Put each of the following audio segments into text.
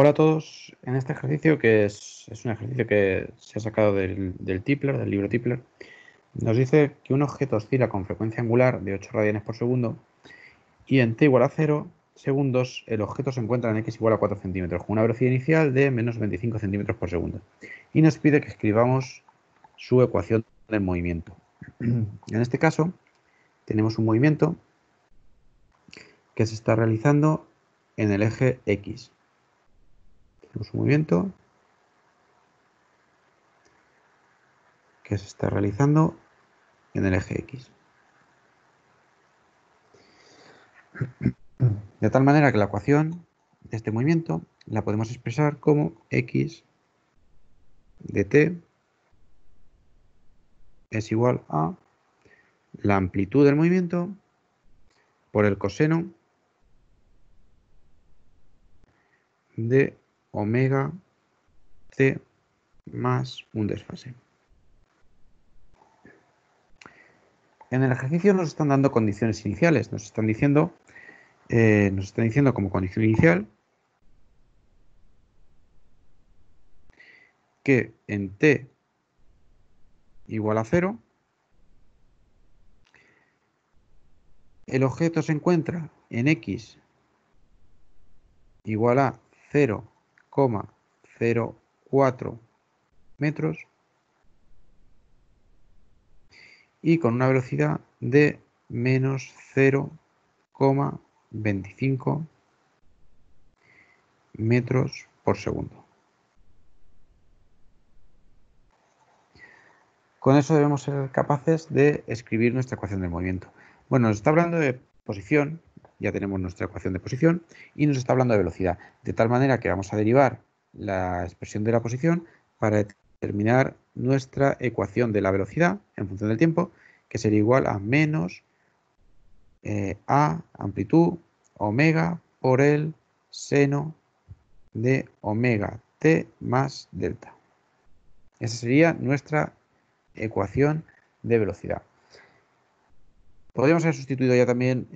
Hola a todos. En este ejercicio, que es, un ejercicio que se ha sacado del, Tipler, del libro Tipler, nos dice que un objeto oscila con frecuencia angular de 8 radianes por segundo y en t igual a 0 segundos el objeto se encuentra en x igual a 4 centímetros con una velocidad inicial de menos 25 centímetros por segundo y nos pide que escribamos su ecuación del movimiento. En este caso tenemos un movimiento que se está realizando en el eje X. Tenemos un movimiento que se está realizando en el eje X. De tal manera que la ecuación de este movimiento la podemos expresar como x de t es igual a la amplitud del movimiento por el coseno de omega t más un desfase. En el ejercicio nos están dando condiciones iniciales, nos están diciendo, eh, nos están diciendo como condición inicial que en t igual a 0, el objeto se encuentra en x igual a 0,04 metros y con una velocidad de menos 0,25 metros por segundo. Con eso debemos ser capaces de escribir nuestra ecuación del movimiento. Bueno, nos está hablando de posición, ya tenemos nuestra ecuación de posición, y nos está hablando de velocidad, de tal manera que vamos a derivar la expresión de la posición para determinar nuestra ecuación de la velocidad en función del tiempo, que sería igual a menos eh, a amplitud omega por el seno de omega t más delta. Esa sería nuestra ecuación de velocidad. Podríamos haber sustituido ya también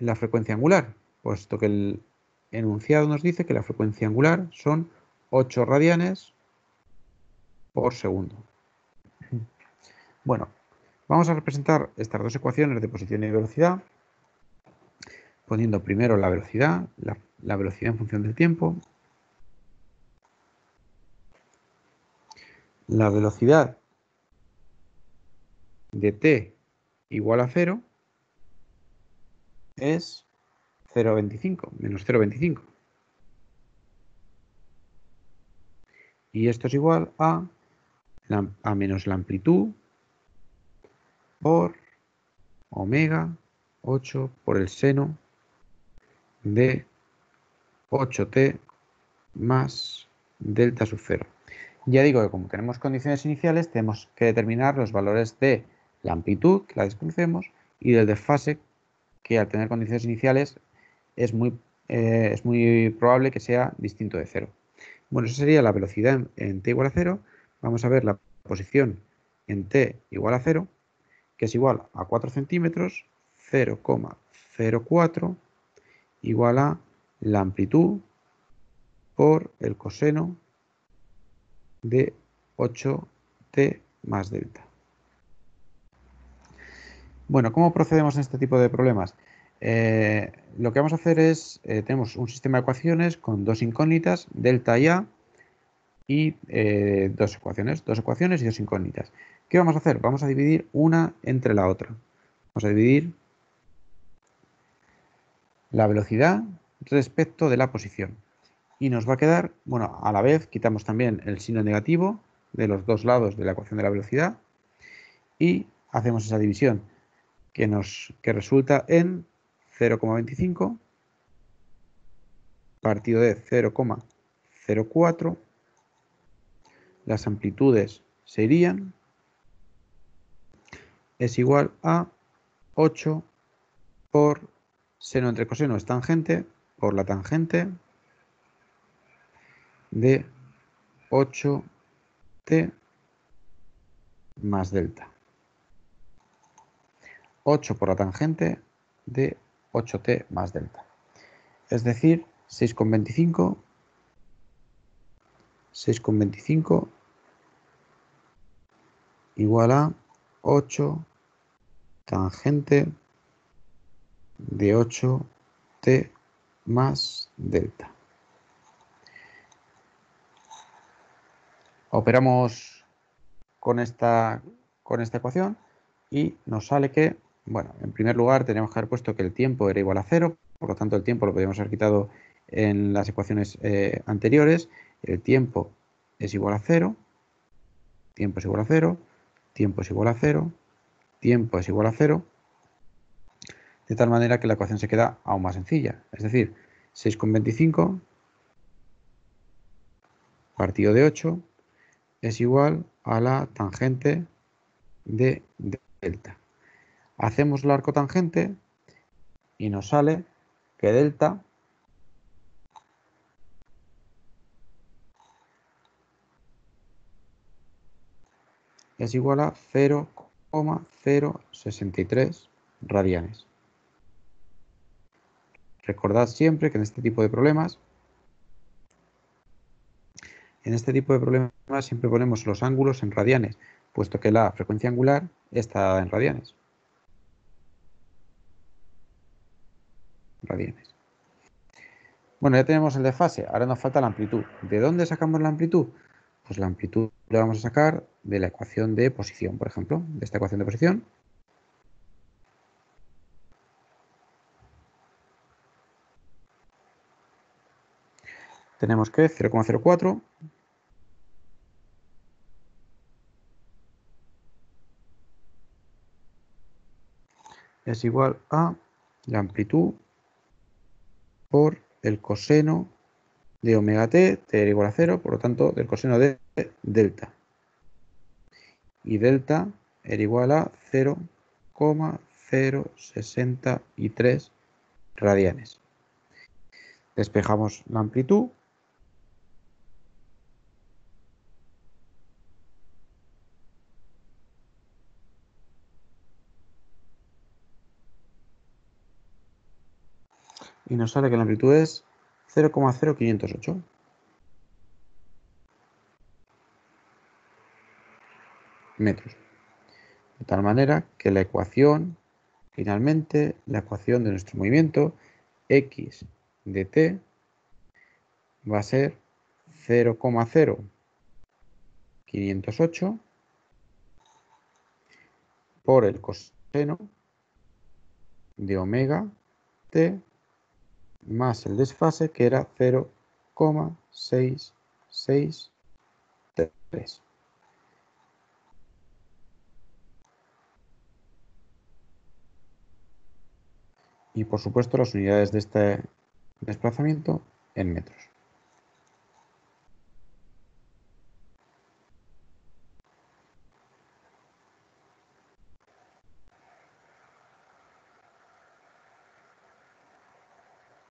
la frecuencia angular, puesto que el enunciado nos dice que la frecuencia angular son 8 radianes por segundo. Bueno, vamos a representar estas dos ecuaciones de posición y velocidad, poniendo primero la velocidad, la, velocidad en función del tiempo, la velocidad de t igual a 0 es 0,25, menos 0,25. Y esto es igual a, a menos la amplitud por omega 8 por el seno de 8t más delta sub 0. Ya digo que como tenemos condiciones iniciales, tenemos que determinar los valores de la amplitud, que la desconocemos, y del desfase, que al tener condiciones iniciales es muy, eh, es muy probable que sea distinto de cero. Bueno, esa sería la velocidad en, t igual a 0. Vamos a ver la posición en t igual a 0, que es igual a 4 centímetros, 0,04 igual a la amplitud por el coseno de 8t más delta. Bueno, ¿cómo procedemos en este tipo de problemas? Eh, lo que vamos a hacer es, eh, tenemos un sistema de ecuaciones con dos incógnitas, delta y a, y eh, dos ecuaciones, dos ecuaciones y dos incógnitas. ¿Qué vamos a hacer? Vamos a dividir una entre la otra. Vamos a dividir la velocidad respecto de la posición. Y nos va a quedar, bueno, a la vez quitamos también el signo negativo de los dos lados de la ecuación de la velocidad y hacemos esa división que, nos, que resulta en 0,25 partido de 0,04. Las amplitudes serían es igual a 8 por seno entre coseno es tangente por la tangente de 8t más delta. 8 por la tangente de 8t más delta. Es decir, 6,25 6,25 igual a 8 tangente de 8t más delta. Operamos con esta, con esta ecuación y nos sale que, bueno, en primer lugar tenemos que haber puesto que el tiempo era igual a cero, por lo tanto el tiempo lo podríamos haber quitado en las ecuaciones eh, anteriores. El tiempo es igual a cero, tiempo es igual a cero, tiempo es igual a cero, tiempo es igual a cero, de tal manera que la ecuación se queda aún más sencilla. Es decir, 6,25 partido de 8 es igual a la tangente de delta. Hacemos el arco tangente y nos sale que delta es igual a 0,063 radianes. Recordad siempre que en este tipo de problemas, en este tipo de problemas siempre ponemos los ángulos en radianes, puesto que la frecuencia angular está en radianes. Radianes. Bueno, ya tenemos el de fase, ahora nos falta la amplitud. ¿De dónde sacamos la amplitud? Pues la amplitud la vamos a sacar de la ecuación de posición, por ejemplo, de esta ecuación de posición. Tenemos que 0,04 es igual a la amplitud por el coseno de omega t, t igual a 0, por lo tanto, del coseno de delta. Y delta era igual a 0,063 radianes. Despejamos la amplitud. Y nos sale que la amplitud es 0,0508. metros. De tal manera que la ecuación, finalmente, la ecuación de nuestro movimiento, x de t, va a ser 0,0508 por el coseno de omega t más el desfase que era 0,663. Y por supuesto las unidades de este desplazamiento en metros.